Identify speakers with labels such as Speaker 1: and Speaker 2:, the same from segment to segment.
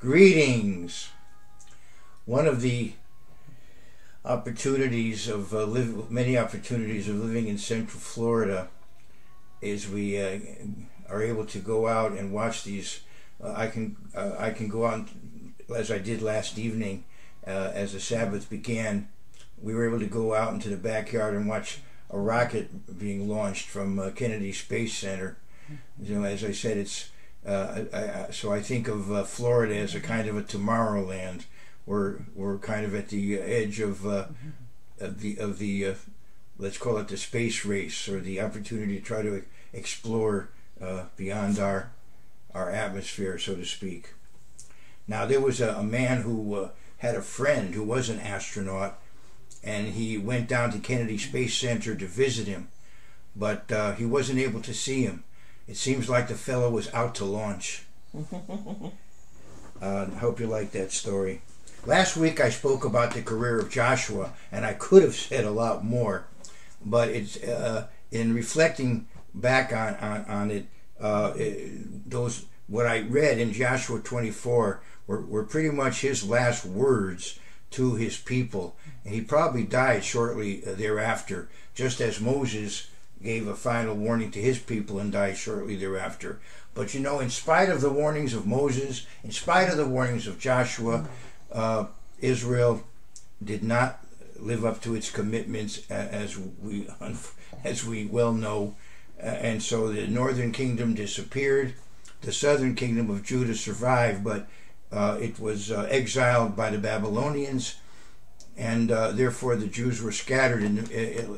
Speaker 1: Greetings. One of the opportunities of uh, live, many opportunities of living in Central Florida is we uh, are able to go out and watch these. Uh, I can uh, I can go out as I did last evening uh, as the Sabbath began. We were able to go out into the backyard and watch a rocket being launched from uh, Kennedy Space Center. You know, as I said, it's uh, I, so I think of uh, Florida as a kind of a Tomorrowland. We're we're kind of at the edge of, uh, of the of the uh, let's call it the space race or the opportunity to try to explore uh, beyond our our atmosphere, so to speak. Now there was a, a man who had a friend who was an astronaut, and he went down to Kennedy Space Center to visit him, but he wasn't able to see him it seems like the fellow was out to launch. uh, hope you like that story. Last week I spoke about the career of Joshua, and I could have said a lot more, but it's uh, in reflecting back on on, on it, uh, it, Those what I read in Joshua 24 were, were pretty much his last words to his people, and he probably died shortly thereafter, just as Moses gave a final warning to his people and died shortly thereafter. But you know, in spite of the warnings of Moses, in spite of the warnings of Joshua, uh, Israel did not live up to its commitments, as we as we well know, and so the northern kingdom disappeared. The southern kingdom of Judah survived, but uh, it was uh, exiled by the Babylonians and uh, therefore the Jews were scattered in the,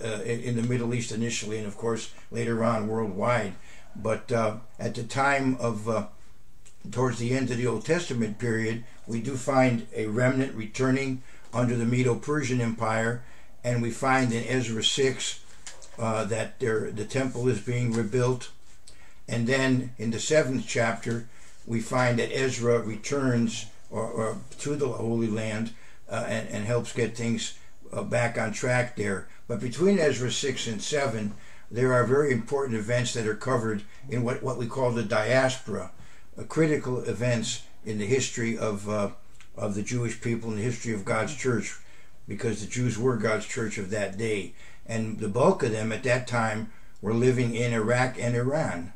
Speaker 1: uh, in the Middle East initially, and of course later on worldwide. But uh, at the time of uh, towards the end of the Old Testament period, we do find a remnant returning under the Medo-Persian Empire, and we find in Ezra six uh, that the temple is being rebuilt, and then in the seventh chapter we find that Ezra returns or, or to the Holy Land uh, and, and helps get things uh, back on track there. But between Ezra 6 and 7, there are very important events that are covered in what, what we call the diaspora, uh, critical events in the history of, uh, of the Jewish people and the history of God's church, because the Jews were God's church of that day. And the bulk of them at that time were living in Iraq and Iran,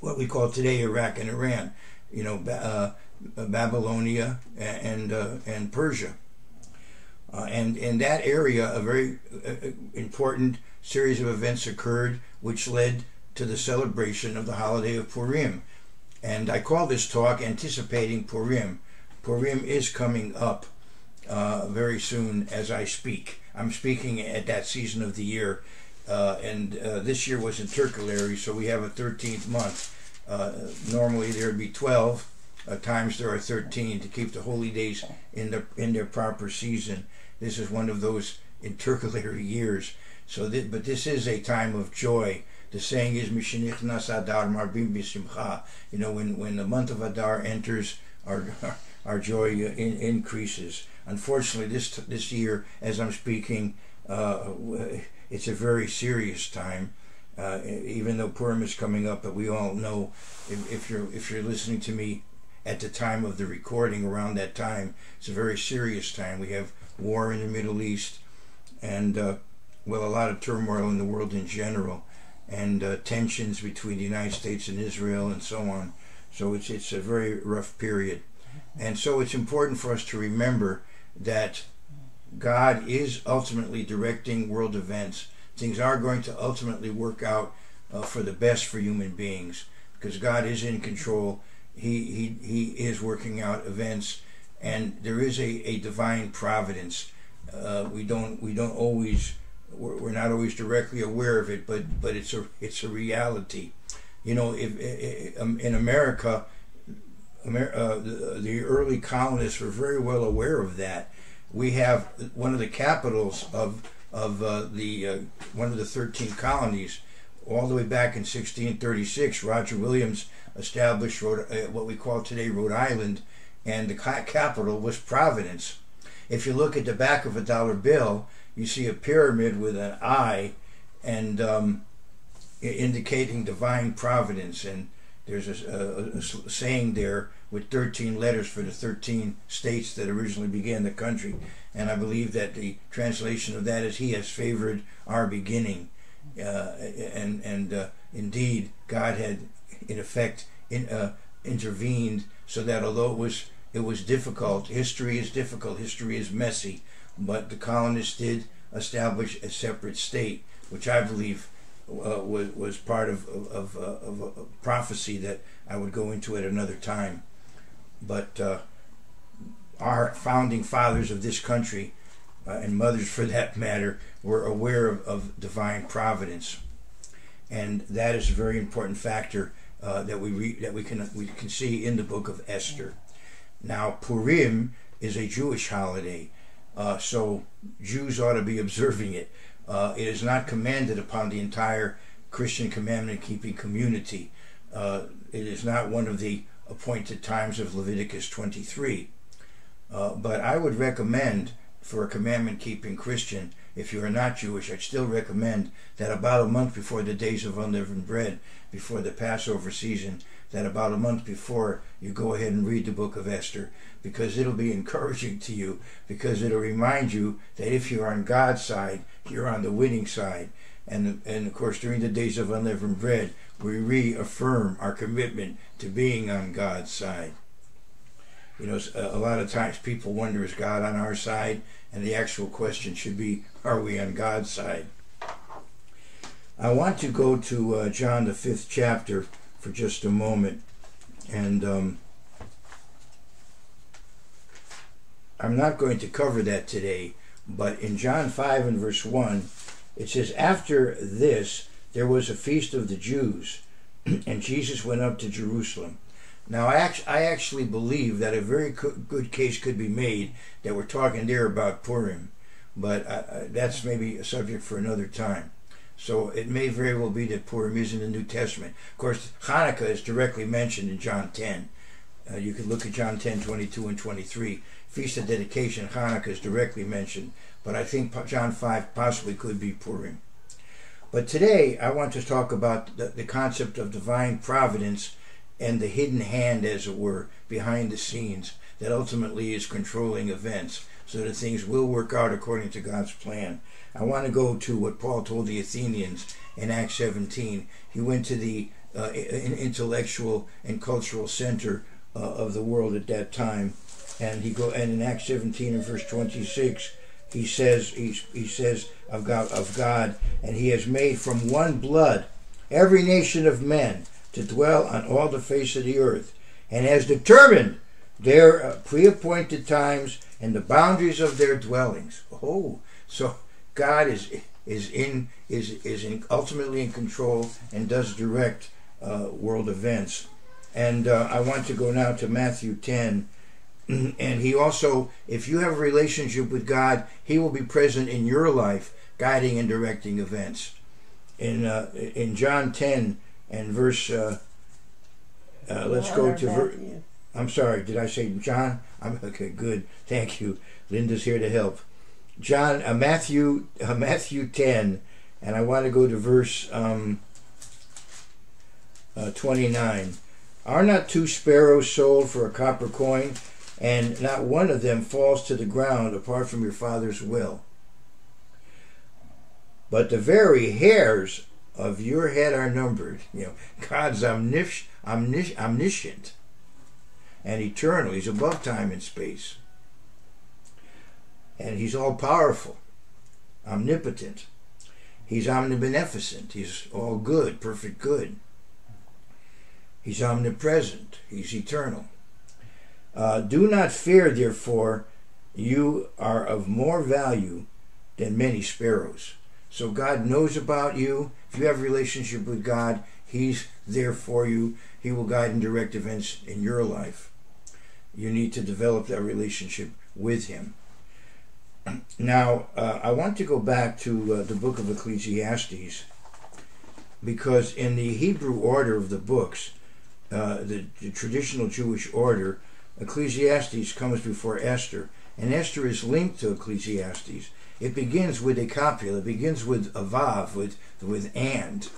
Speaker 1: what we call today Iraq and Iran. You know, uh, Babylonia and uh, and Persia. Uh, and in that area, a very uh, important series of events occurred, which led to the celebration of the holiday of Purim. And I call this talk anticipating Purim. Purim is coming up uh, very soon as I speak. I'm speaking at that season of the year, uh, and uh, this year was intercalary, so we have a 13th month. normally there'd be 12 uh, times there are 13 to keep the holy days in their in their proper season. This is one of those intercalary years. So, th- but this is a time of joy. The saying is "Mishenichnas Adar Marbim B'Simcha." You know, when when the month of Adar enters, our our joy in, increases. Unfortunately, this this year, as I'm speaking, uh, it's a very serious time. Uh, even though Purim is coming up, but we all know if, if you're if you're listening to me at the time of the recording around that time. It's a very serious time. We have war in the Middle East and, uh, well, a lot of turmoil in the world in general and uh, tensions between the United States and Israel and so on. So it's, it's a very rough period. And so it's important for us to remember that God is ultimately directing world events. Things are going to ultimately work out uh, for the best for human beings because God is in control he, he, he is working out events, and there is a, a divine providence. Uh, we don't we don't always we're, we're not always directly aware of it, but but it's a it's a reality. You know, if, if um, in America, Amer- uh, the, the early colonists were very well aware of that. We have one of the capitals of of uh, the uh, one of the thirteen colonies, all the way back in 1636. Roger Williams established Rhode, uh, what we call today Rhode Island, and the capital was Providence. If you look at the back of a dollar bill, you see a pyramid with an eye, and um, indicating divine providence. And there's a, a, a, saying there with 13 letters for the 13 states that originally began the country. And I believe that the translation of that is He has favored our beginning. Uh, and and uh, indeed, God had, in effect, in, uh, intervened so that although it was it was difficult, history is difficult, history is messy, but the colonists did establish a separate state, which I believe uh, was was part of of, of, of a prophecy that I would go into at another time. But uh, our founding fathers of this country, uh, and mothers for that matter, were aware of, of, divine providence, and that is a very important factor uh, that we that we can we can see in the book of Esther. Now Purim is a Jewish holiday, uh, so Jews ought to be observing it. Uh, it is not commanded upon the entire Christian commandment keeping community. Uh, it is not one of the appointed times of Leviticus 23. Uh, but I would recommend for a commandment keeping Christian, if you are not Jewish, I'd still recommend that about a month before the days of unleavened bread, before the Passover season, that about a month before you go ahead and read the book of Esther, because it'll be encouraging to you, because it'll remind you that if you're on God's side, you're on the winning side. And, and of course, during the days of unleavened bread, we reaffirm our commitment to being on God's side. You know, a lot of times people wonder, is God on our side? And the actual question should be, are we on God's side? I want to go to uh, John, the fifth chapter, for just a moment. And um, I'm not going to cover that today, but in John 5 and verse 1, it says, After this, there was a feast of the Jews, and Jesus went up to Jerusalem. Now, I, act- I actually believe that a very good case could be made that we're talking there about Purim, but uh, that's maybe a subject for another time. So it may very well be that Purim is in the New Testament. Of course, Hanukkah is directly mentioned in John 10. Uh, you could look at John 10, 22 and 23. Feast of Dedication, Hanukkah is directly mentioned, but I think John 5 possibly could be Purim. But today I want to talk about the, the concept of divine providence and the hidden hand, as it were, behind the scenes that ultimately is controlling events so that things will work out according to God's plan. I want to go to what Paul told the Athenians in Acts 17. He went to the uh, intellectual and cultural center uh, of the world at that time, and he go and in Acts 17 and verse 26, he says he, he says of God of God, and He has made from one blood every nation of men to dwell on all the face of the earth, and has determined their uh, pre-appointed times and the boundaries of their dwellings. Oh, so God is is in is is in, ultimately in control and does direct uh, world events. And uh, I want to go now to Matthew ten. And he also, if you have a relationship with God, he will be present in your life, guiding and directing events. In uh, in John ten and verse, uh, uh, let's go to verse. I'm sorry, did I say John? I'm okay. Good, thank you. Linda's here to help. John, uh, Matthew, uh, Matthew 10, and I want to go to verse um, uh, 29. Are not two sparrows sold for a copper coin, and not one of them falls to the ground apart from your Father's will? But the very hairs of your head are numbered. You know, God's omnis- omnis- omniscient and eternal. He's above time and space and he's all powerful, omnipotent. He's omnibeneficent. He's all good, perfect good. He's omnipresent. He's eternal. Uh, do not fear, therefore, you are of more value than many sparrows. So God knows about you. If you have a relationship with God, He's there for you. He will guide and direct events in your life. You need to develop that relationship with Him. Now, uh, I want to go back to uh, the book of Ecclesiastes because in the Hebrew order of the books, uh, the, the, traditional Jewish order, Ecclesiastes comes before Esther, and Esther is linked to Ecclesiastes. It begins with a copula, it begins with a vav, with, with and.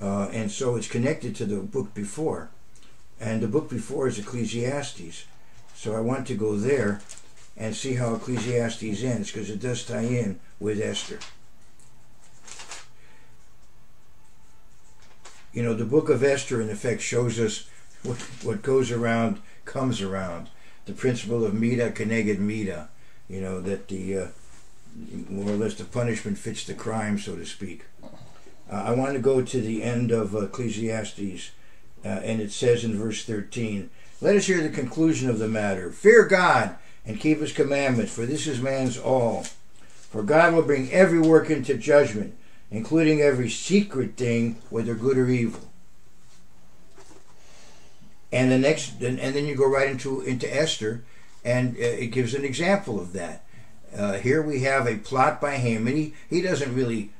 Speaker 1: Uh, and so it's connected to the book before. And the book before is Ecclesiastes. So I want to go there and see how Ecclesiastes ends because it does tie in with Esther. You know, the book of Esther, in effect, shows us what, what goes around comes around. The principle of Mida Keneged Mida. You know, that the uh, more or less the punishment fits the crime, so to speak. Uh, I want to go to the end of Ecclesiastes, uh, and it says in verse 13, Let us hear the conclusion of the matter. Fear God and keep his commandments, for this is man's all. For God will bring every work into judgment, including every secret thing, whether good or evil. And the next, and then you go right into into Esther, and uh, it gives an example of that. Uh, here we have a plot by Haman. He, he doesn't really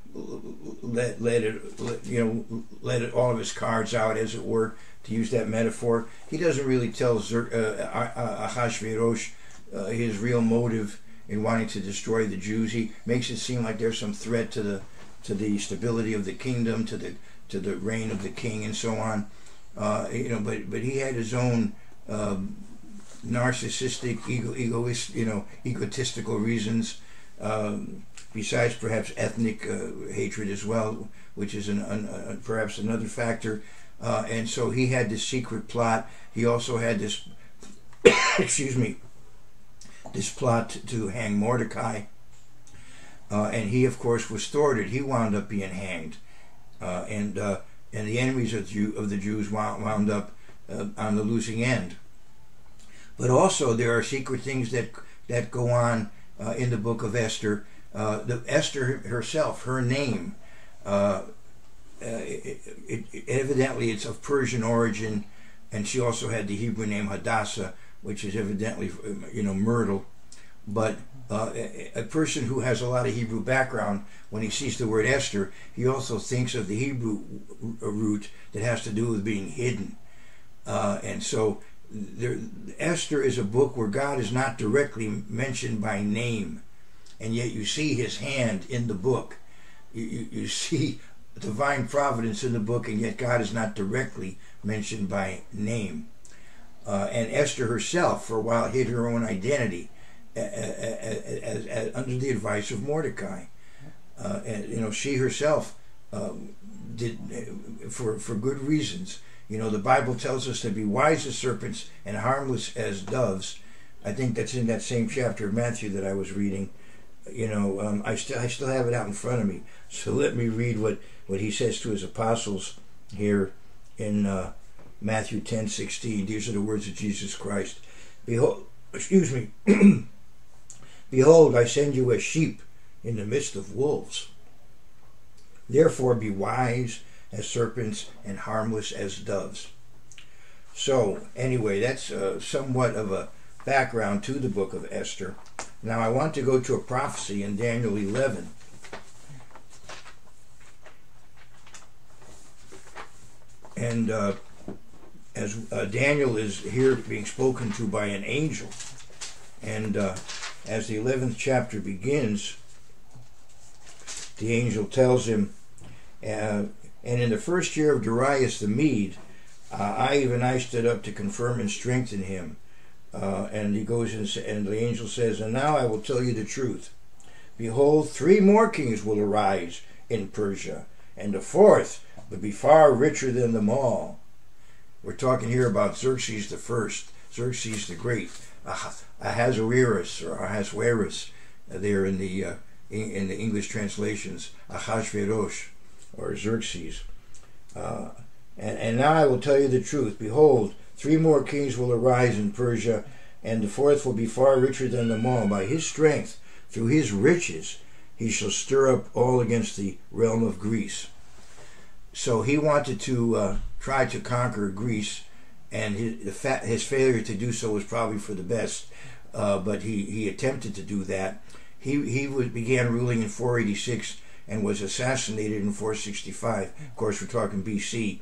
Speaker 1: let let it let, you know let it, all of his cards out, as it were, to use that metaphor. He doesn't really tell Zer, uh, Ahasuerus uh, his real motive in wanting to destroy the Jews. He makes it seem like there's some threat to the to the stability of the kingdom, to the to the reign of the king, and so on. Uh, you know, but but he had his own. Um, narcissistic, ego, egoist, you know, egotistical reasons, um, besides perhaps ethnic uh, hatred as well, which is an, an uh, perhaps another factor. Uh, and so he had this secret plot. He also had this, excuse me, this plot to hang Mordecai. Uh, and he, of course, was thwarted. He wound up being hanged, uh, and uh, and the enemies of, Jew, of the Jews wound, wound up on the losing end. But also there are secret things that that go on uh, in the book of Esther. Uh, the Esther herself, her name, uh, it, it, it, evidently it's of Persian origin, and she also had the Hebrew name Hadassah, which is evidently you know myrtle. But uh, a person who has a lot of Hebrew background, when he sees the word Esther, he also thinks of the Hebrew root that has to do with being hidden. Uh, and so there, Esther is a book where God is not directly mentioned by name, and yet you see His hand in the book. You, you, you see divine providence in the book, and yet God is not directly mentioned by name. Uh, and Esther herself, for a while, hid her own identity as, as, as, under the advice of Mordecai. Uh, and you know, she herself um, did for for good reasons you know, the Bible tells us to be wise as serpents and harmless as doves. I think that's in that same chapter of Matthew that I was reading. You know, um, I still I still have it out in front of me. So let me read what what he says to his apostles here in uh, Matthew ten sixteen. These are the words of Jesus Christ. Behold, excuse me. Behold, I send you as sheep in the midst of wolves. Therefore, be wise as serpents and harmless as doves. So, anyway, that's uh, somewhat of a background to the book of Esther. Now, I want to go to a prophecy in Daniel 11. And uh, as uh, Daniel is here being spoken to by an angel, and uh, as the 11th chapter begins, the angel tells him, uh, and in the first year of Darius the Mede, uh, I even I stood up to confirm and strengthen him. Uh, and he goes and, and the angel says, And now I will tell you the truth. Behold, three more kings will arise in Persia, and the fourth will be far richer than them all. We're talking here about Xerxes the First, Xerxes the Great, Ahasuerus or Ahasuerus, uh, there in the uh, in the English translations, Ahasuerus or Xerxes. Uh, and, and now I will tell you the truth. Behold, three more kings will arise in Persia, and the fourth will be far richer than them all. By his strength, through his riches, he shall stir up all against the realm of Greece. So he wanted to uh, try to conquer Greece, and his, his failure to do so was probably for the best, uh, but he, he attempted to do that. He, he began ruling in 486 and was assassinated in 465. Of course, we're talking BC.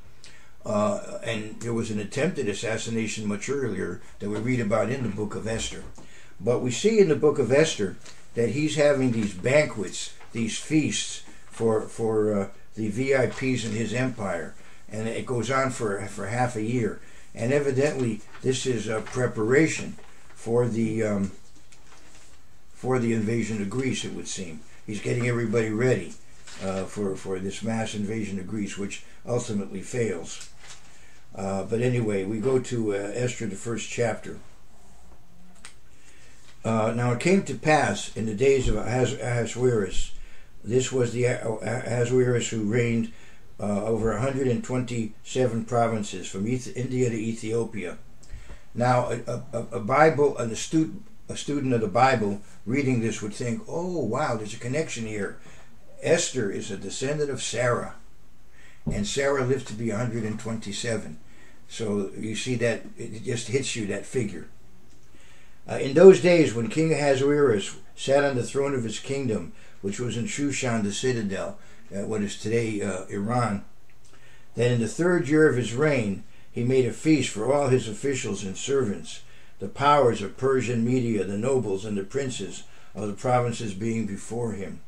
Speaker 1: Uh, and there was an attempted assassination much earlier that we read about in the book of Esther. But we see in the book of Esther that he's having these banquets, these feasts for for uh, the VIPs in his empire, and it goes on for for half a year. And evidently, this is a preparation for the um, for the invasion of Greece. It would seem he's getting everybody ready uh, for for this mass invasion of Greece, which ultimately fails. Uh, but anyway, we go to uh, Esther, the first chapter. Uh, now it came to pass in the days of Ahasuerus, this was the Ahasuerus who reigned uh, over 127 provinces from India to Ethiopia. Now, a, a, a Bible, an astute, a student of the Bible reading this would think, oh, wow, there's a connection here. Esther is a descendant of Sarah, and Sarah lived to be 127. So you see that it just hits you, that figure. Uh, in those days, when King Ahasuerus sat on the throne of his kingdom, which was in Shushan, the citadel, uh, what is today uh, Iran, then in the third year of his reign, he made a feast for all his officials and servants, the powers of Persian Media, the nobles and the princes of the provinces being before him.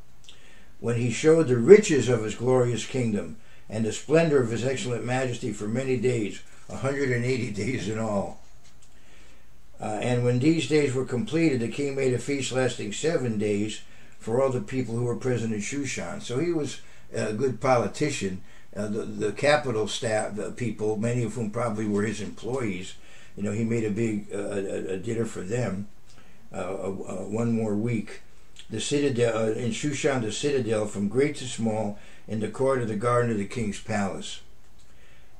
Speaker 1: When he showed the riches of his glorious kingdom and the splendor of his excellent majesty for many days, a 180 days in all. Uh, and when these days were completed, the king made a feast lasting seven days for all the people who were present in Shushan. So he was a good politician. Uh, the, the capital staff the people, many of whom probably were his employees, you know, he made a big uh, a, dinner for them, uh, one more week. The citadel uh, in Shushan, the citadel, from great to small, in the court of the garden of the king's palace,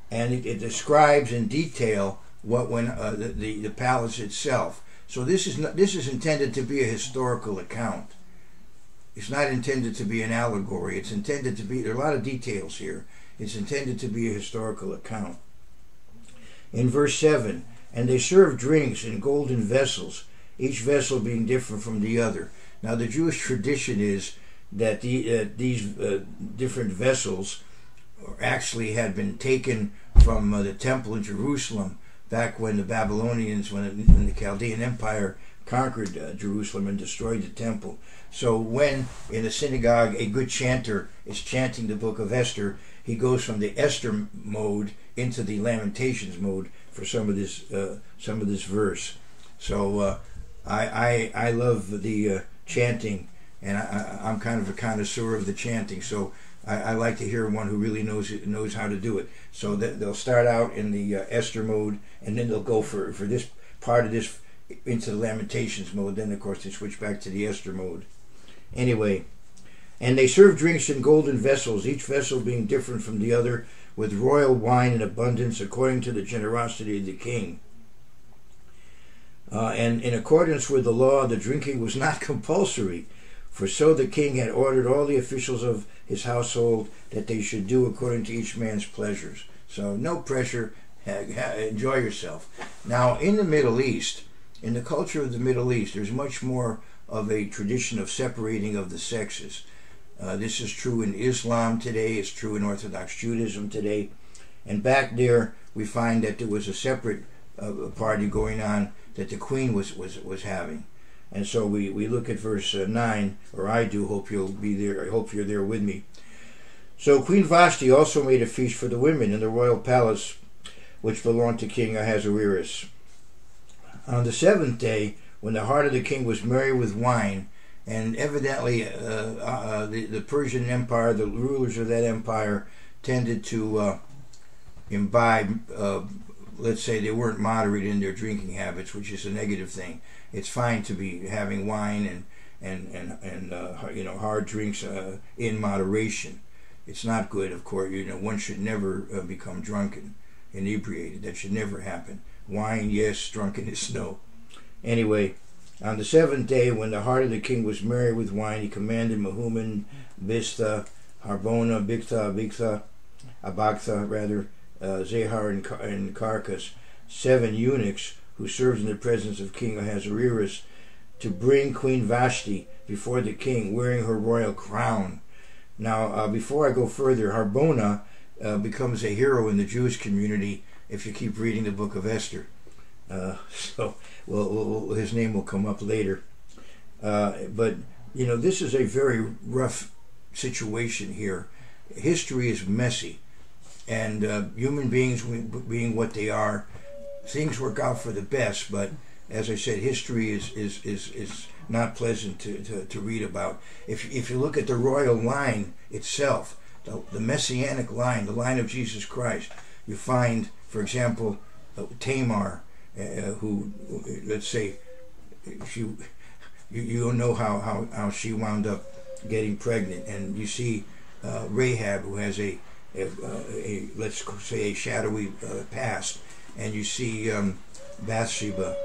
Speaker 1: and it, it describes in detail what when uh, the, the, the palace itself. So this is not, this is intended to be a historical account. It's not intended to be an allegory. It's intended to be there are a lot of details here. It's intended to be a historical account. In verse seven, and they served drinks in golden vessels, each vessel being different from the other. Now the Jewish tradition is that the, uh, these uh, different vessels actually had been taken from uh, the temple in Jerusalem back when the Babylonians, when, when the Chaldean Empire conquered uh, Jerusalem and destroyed the temple. So when in a synagogue a good chanter is chanting the book of Esther, he goes from the Esther mode into the Lamentations mode for some of this uh, some of this verse. So uh, I, I I love the uh, chanting, and I, I'm kind of a connoisseur of the chanting. So I, I, like to hear one who really knows knows how to do it. So that they'll start out in the uh, Esther mode, and then they'll go for for this part of this into the Lamentations mode. Then of course they switch back to the Esther mode. Anyway, and they served drinks in golden vessels, each vessel being different from the other, with royal wine in abundance, according to the generosity of the king. Uh, and in accordance with the law, the drinking was not compulsory for so the king had ordered all the officials of his household that they should do according to each man's pleasures. So no pressure, enjoy yourself. Now, in the Middle East, in the culture of the Middle East, there's much more of a tradition of separating of the sexes. Uh, this is true in Islam today, it's true in Orthodox Judaism today. And back there, we find that there was a separate uh, party going on that the queen was, was, was having. And so we, we look at verse uh, 9, or I do, hope you'll be there, I hope you're there with me. So Queen Vashti also made a feast for the women in the royal palace which belonged to King Ahasuerus. On the seventh day, when the heart of the king was merry with wine, and evidently uh, uh, uh the, the Persian Empire, the rulers of that empire, tended to uh, imbibe, uh, let's say they weren't moderate in their drinking habits, which is a negative thing it's fine to be having wine and and and and uh, you know hard drinks in moderation. It's not good, of course. You know, one should never become drunken, inebriated. That should never happen. Wine, yes. Drunkenness, no. Anyway, on the seventh day, when the heart of the king was merry with wine, he commanded Mehuman, Biztha, Harbona, Bigtha, Bigtha, Abagtha, rather, uh, Zahar, and, and Carcas, seven eunuchs who served in the presence of King Ahasuerus, to bring Queen Vashti before the king wearing her royal crown. Now, uh, before I go further, Harbona uh, becomes a hero in the Jewish community if you keep reading the book of Esther. Uh, so, well, his name will come up later. Uh, but, you know, this is a very rough situation here. history is messy, and uh, human beings being what they are, things work out for the best. But as I said, history is is is, is not pleasant to, to, to read about. If if you look at the royal line itself, the, the messianic line, the line of Jesus Christ, you find, for example, uh, Tamar, uh, who let's say she you, you don't know how, how, how she wound up getting pregnant. And you see uh, Rahab who has a, a, a, let's say a shadowy uh, past. And you see um, Bathsheba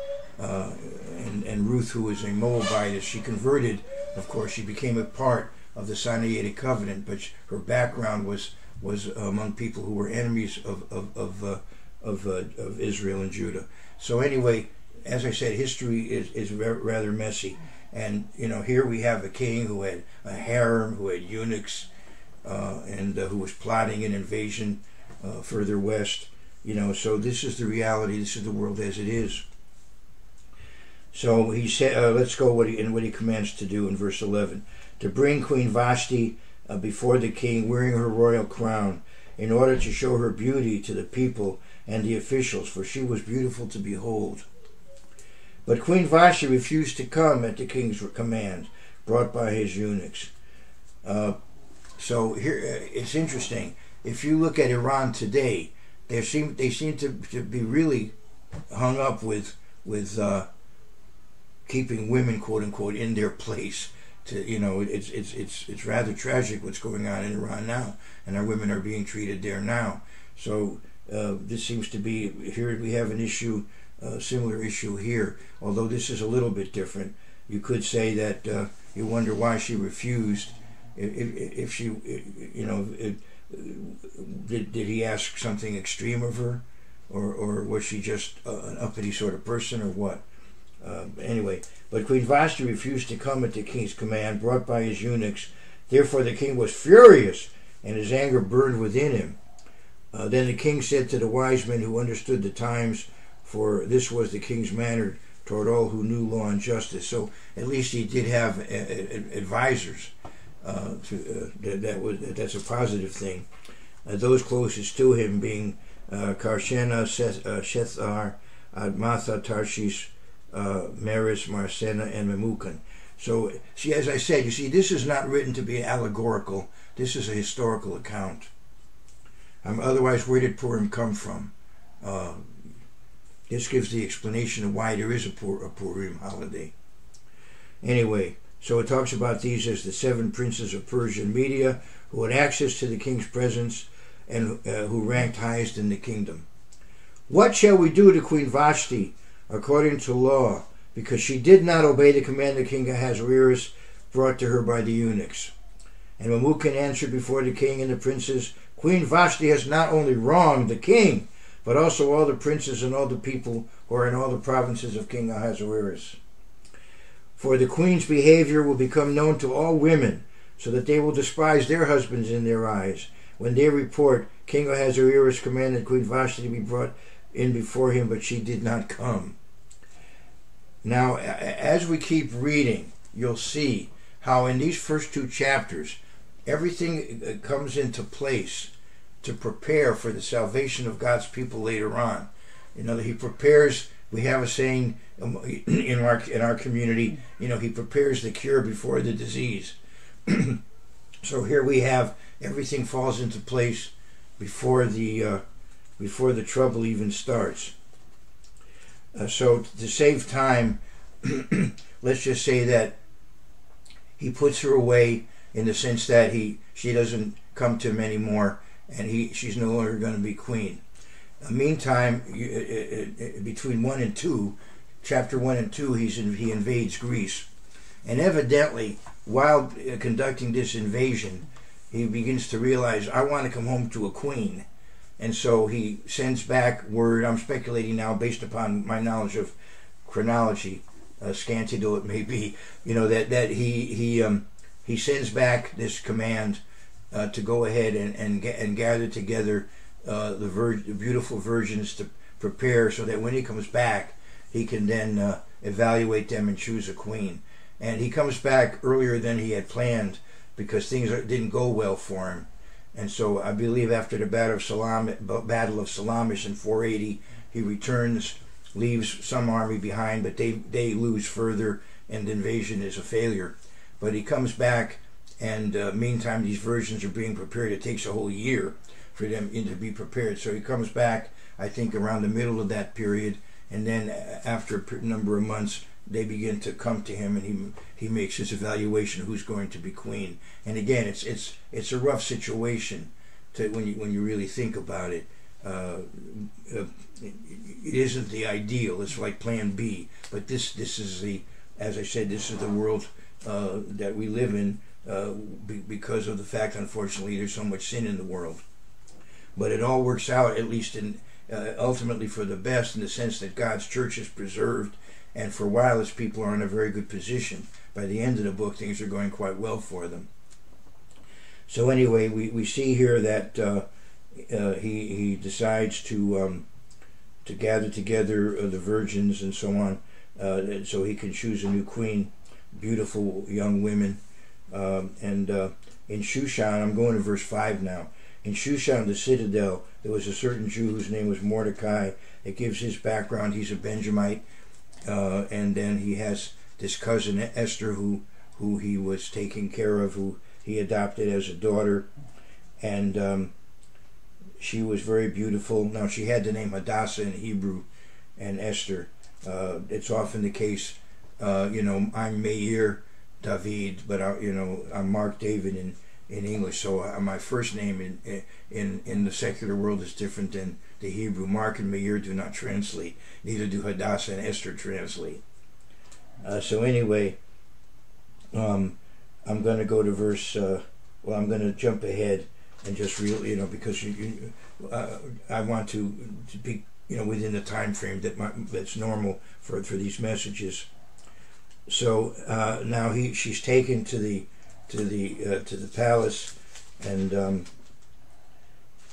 Speaker 1: uh, and, and Ruth who is a Moabite. She converted of course she became a part of the Sinaitic covenant. But her background was was among people who were enemies of of of, uh, of, uh, of Israel and Judah so anyway as I said, history is, is rather messy. And, you know, here we have a king who had a harem, who had eunuchs, uh, and uh, who was plotting an invasion uh, further west. You know, so this is the reality. This is the world as it is. So he said, uh, let's go what he, and what he commands to do in verse 11. To bring Queen Vashti uh, before the king wearing her royal crown in order to show her beauty to the people and the officials, for she was beautiful to behold. But Queen Vashti refused to come at the king's command, brought by his eunuchs. Uh, so here, uh, it's interesting. If you look at Iran today, they seem they seem to, to be really hung up with with uh, keeping women, quote unquote, in their place. To you know, it's it's it's it's rather tragic what's going on in Iran now, and our women are being treated there now. So uh, this seems to be here. We have an issue a similar issue here, although this is a little bit different. You could say that uh, you wonder why she refused. If, if she, you know, it, did, did he ask something extreme of her? Or, or was she just an uppity sort of person or what? Uh, anyway, but Queen Vashti refused to come at the king's command, brought by his eunuchs. Therefore the king was furious, and his anger burned within him. Uh, then the king said to the wise men who understood the times, for this was the king's manner toward all who knew law and justice. So at least he did have advisors. Uh, to, uh, that, was that's a positive thing. Uh, those closest to him being uh, Carshena, Seth, uh, Shethar, Admatha, Tarshish, uh, Meres, Marsena, and Memucan. So, see, as I said, you see, this is not written to be allegorical. This is a historical account. Um, otherwise, where did Purim come from? Uh, this gives the explanation of why there is a, Pur- a Purim holiday. Anyway, so it talks about these as the seven princes of Persian Media who had access to the king's presence and uh, who ranked highest in the kingdom. What shall we do to Queen Vashti according to law, because she did not obey the command of King Ahasuerus brought to her by the eunuchs? And Memucan answered before the king and the princes, Queen Vashti has not only wronged the king, but also all the princes and all the people who are in all the provinces of King Ahasuerus. For the queen's behavior will become known to all women, so that they will despise their husbands in their eyes. When they report, King Ahasuerus commanded Queen Vashti to be brought in before him, but she did not come. Now, as we keep reading, you'll see how in these first two chapters, everything uh, comes into place to prepare for the salvation of God's people later on. You know, He prepares. We have a saying um, in our in our community. You know, He prepares the cure before the disease. so here we have everything falls into place before the uh, before the trouble even starts. Uh, so to save time, let's just say that he puts her away in the sense that he she doesn't come to him anymore and he she's no longer going to be queen. Meantime, you, uh, uh, between one and two, chapter one and two, he's in, he invades Greece, and evidently, while uh, conducting this invasion, he begins to realize I want to come home to a queen, and so he sends back word. I'm speculating now, based upon my knowledge of chronology, uh, scanty though it may be, you know that that he he um, he sends back this command uh, to go ahead and and, and gather together uh, the, vir- the beautiful virgins to prepare so that when he comes back, he can then uh, evaluate them and choose a queen. And he comes back earlier than he had planned because things didn't go well for him. And so I believe after the Battle of, Salam, Battle of Salamis in 480, he returns, leaves some army behind, but they, they lose further, and the invasion is a failure. But he comes back, and uh, meantime, these versions are being prepared. It takes a whole year for them to be prepared. So he comes back, I think, around the middle of that period, and then after a number of months, they begin to come to him, and he he makes his evaluation of who's going to be queen. And again, it's it's it's a rough situation to when you when you really think about it. Uh, uh, it isn't the ideal. It's like Plan B, but this this is the as I said, this is the world uh, that we live in uh, be, because of the fact, unfortunately, there's so much sin in the world. But it all works out, at least in uh, ultimately for the best, in the sense that God's church is preserved, and for a while, its people are in a very good position. By the end of the book, things are going quite well for them. So anyway, we, we see here that uh, uh, he he decides to um, to gather together uh, the virgins and so on, so he can choose a new queen, beautiful young women, um, and uh, in Shushan, I'm going to verse five now. In Shushan, the citadel, there was a certain Jew whose name was Mordecai. It gives his background. He's a Benjamite, uh, and then he has this cousin Esther, who who he was taking care of, who he adopted as a daughter, and um, she was very beautiful. Now she had the name Hadassah in Hebrew, and Esther. Uh, it's often the case, uh, you know, I'm Meir David, but I, you know, I'm Mark David in in English. So uh, my first name in in in the secular world is different than the Hebrew. Mark and Meir do not translate. Neither do Hadassah and Esther translate. Uh, so anyway, um, I'm going to go to verse. Uh, well, I'm going to jump ahead and just real, you know, because you, you uh, I want to, to be, you know, within the time frame that my, that's normal for for these messages. So uh, now he she's taken to the to the uh, to the palace, and um,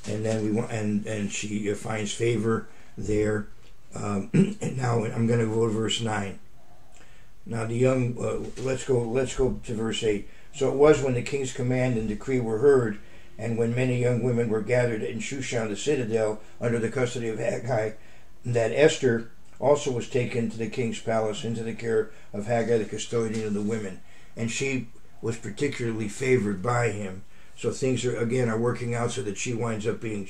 Speaker 1: and then we want and and she finds favor there. Um, now I'm going to go to verse nine. Now the young, uh, let's go, let's go to verse eight. So it was when the king's command and decree were heard, and when many young women were gathered in Shushan the citadel under the custody of Hegai, that Esther also was taken to the king's palace into the care of Hegai the custodian of the women, and she was particularly favored by him. So things are again are working out so that she winds up being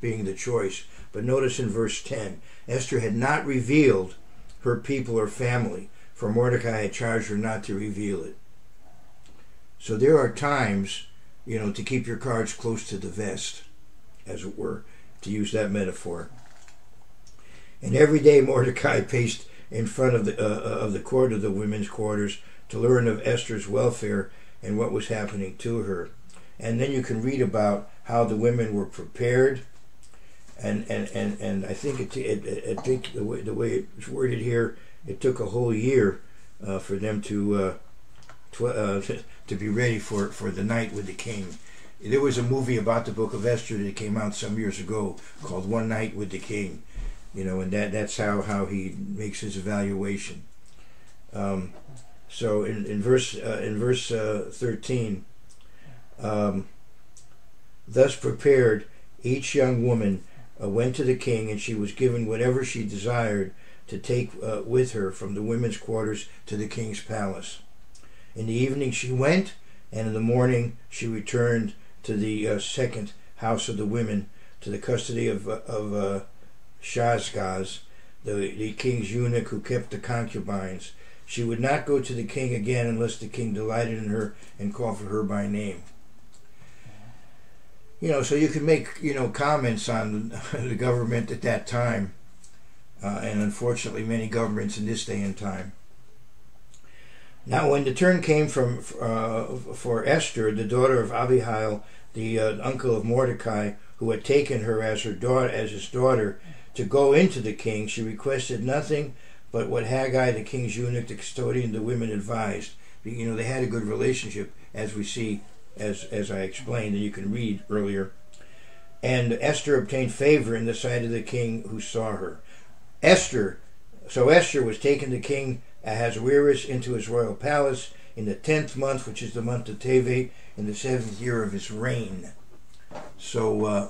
Speaker 1: being the choice. But notice in verse ten, Esther had not revealed her people or family, for Mordecai had charged her not to reveal it. So there are times, you know, to keep your cards close to the vest, as it were, to use that metaphor. And every day Mordecai paced in front of the uh, uh, of the court of the women's quarters to learn of Esther's welfare and what was happening to her. And then you can read about how the women were prepared. And and, and, and I think it, it, I think the way the way it's worded here it took a whole year uh, for them to uh, tw- uh, to be ready for, for the night with the king. There was a movie about the Book of Esther that came out some years ago called One Night with the King, you know, and that that's how, how he makes his evaluation. Um, so in, in verse uh, in verse uh, thirteen, um, thus prepared, each young woman uh, went to the king, and she was given whatever she desired to take uh, with her from the women's quarters to the king's palace. In the evening she went, and in the morning she returned to the uh, second house of the women, to the custody of, uh, of Shaashgaz, the, the king's eunuch who kept the concubines. She would not go to the king again unless the king delighted in her and called for her by name. You know, so you can make, you know, comments on the government at that time uh, and unfortunately many governments in this day and time. Now, when the turn came from uh, for Esther, the daughter of Abihail, the uh, uncle of Mordecai, who had taken her as her daughter, as his daughter, to go into the king, she requested nothing but what Hegai, the king's eunuch, the custodian, the women advised. You know, they had a good relationship, as we see, as as I explained, and you can read earlier. And Esther obtained favor in the sight of the king who saw her. Esther, so Esther was taken to King Ahasuerus into his royal palace in the tenth month, which is the month of Tevet, in the seventh year of his reign. So uh,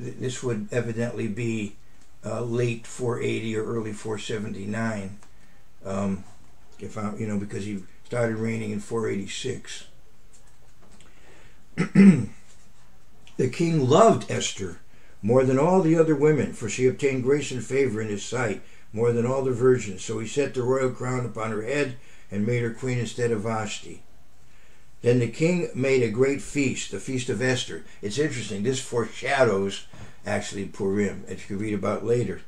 Speaker 1: th- this would evidently be uh, late 480 or early 479. Um, if I, you know, because he started reigning in 486. the king loved Esther more than all the other women, for she obtained grace and favor in his sight more than all the virgins. So he set the royal crown upon her head and made her queen instead of Vashti. Then the king made a great feast, the feast of Esther. It's interesting. This foreshadows actually Purim, as you can read about later,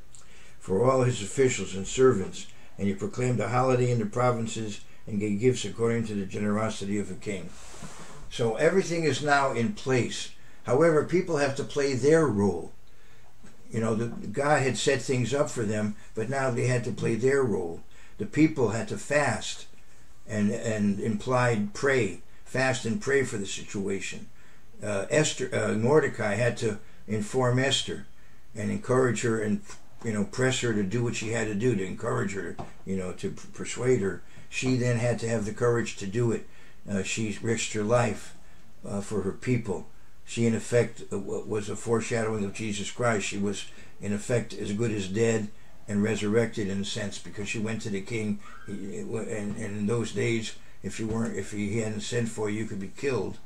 Speaker 1: for all his officials and servants. And he proclaimed a holiday in the provinces and gave gifts according to the generosity of the king. So everything is now in place. However, people have to play their role. You know, the, God had set things up for them, but now they had to play their role. The people had to fast and and implied pray, fast and pray for the situation. Uh, Esther, uh, Mordecai had to inform Esther and encourage her and you know press her to do what she had to do to encourage her, you know, to persuade her. She then had to have the courage to do it. Uh, she risked her life uh, for her people she in effect uh, was a foreshadowing of Jesus Christ. She was in effect as good as dead and resurrected in a sense because she went to the king. And, and in those days, if you weren't, if he hadn't sent for you, you could be killed.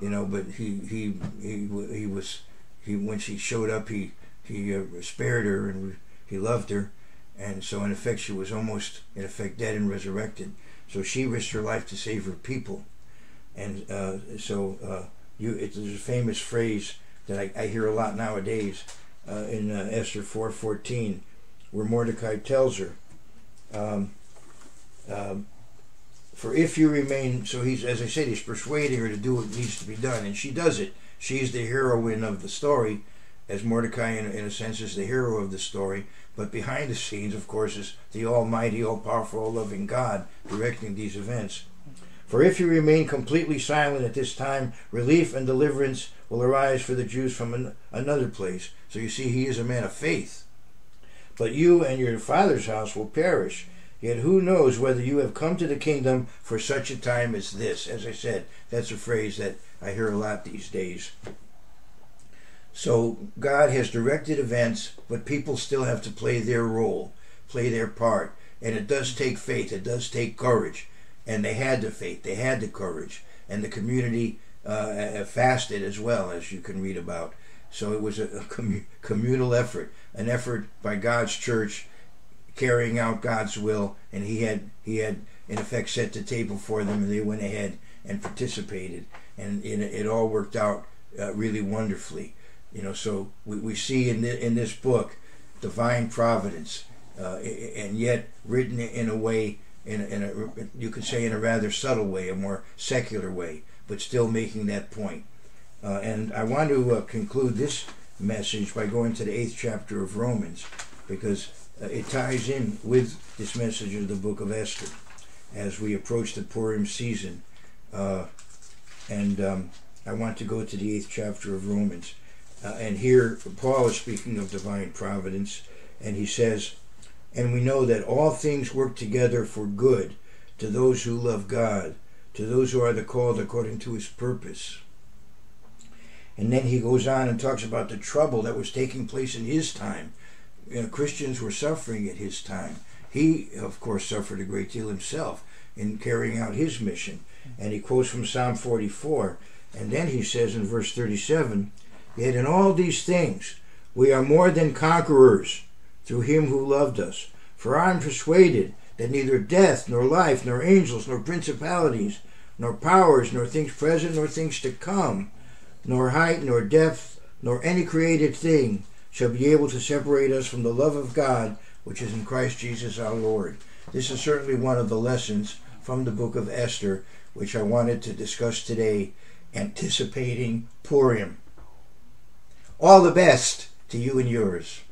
Speaker 1: You know, but he he he he was he when she showed up, he he uh, spared her and he loved her, and so in effect she was almost in effect dead and resurrected. So she risked her life to save her people, and uh, so. Uh, you, it, there's a famous phrase that I, I hear a lot nowadays uh, in uh, Esther 4.14 where Mordecai tells her, um, um, for if you remain, so he's, as I said, he's persuading her to do what needs to be done, and she does it. She's the heroine of the story, as Mordecai, in, in a sense, is the hero of the story. But behind the scenes, of course, is the Almighty, all powerful, all loving God directing these events. For if you remain completely silent at this time, relief and deliverance will arise for the Jews from an, another place. So you see, he is a man of faith. But you and your father's house will perish. Yet who knows whether you have come to the kingdom for such a time as this? As I said, that's a phrase that I hear a lot these days. So God has directed events, but people still have to play their role, play their part. And it does take faith, it does take courage and they had the faith, they had the courage, and the community uh, fasted as well, as you can read about. So it was a, a communal effort, an effort by God's church carrying out God's will, and He had He had in effect set the table for them, and they went ahead and participated, and it, it all worked out uh, really wonderfully. You know, so we, we see in the, in this book divine providence, uh, and yet written in a way in a, in a, you could say in a rather subtle way, a more secular way, but still making that point. Uh, and I want to uh, conclude this message by going to the eighth chapter of Romans, because uh, it ties in with this message of the book of Esther as we approach the Purim season. Uh, and um, I want to go to the eighth chapter of Romans. Uh, and here, Paul is speaking of divine providence, and he says, and we know that all things work together for good to those who love God, to those who are the called according to his purpose. And then he goes on and talks about the trouble that was taking place in his time. You know, Christians were suffering at his time. He, of course, suffered a great deal himself in carrying out his mission. And he quotes from Psalm 44. And then he says in verse 37 Yet in all these things we are more than conquerors through him who loved us. For I am persuaded that neither death, nor life, nor angels, nor principalities, nor powers, nor things present, nor things to come, nor height, nor depth, nor any created thing shall be able to separate us from the love of God which is in Christ Jesus our Lord. This is certainly one of the lessons from the book of Esther, which I wanted to discuss today, anticipating Purim. All the best to you and yours.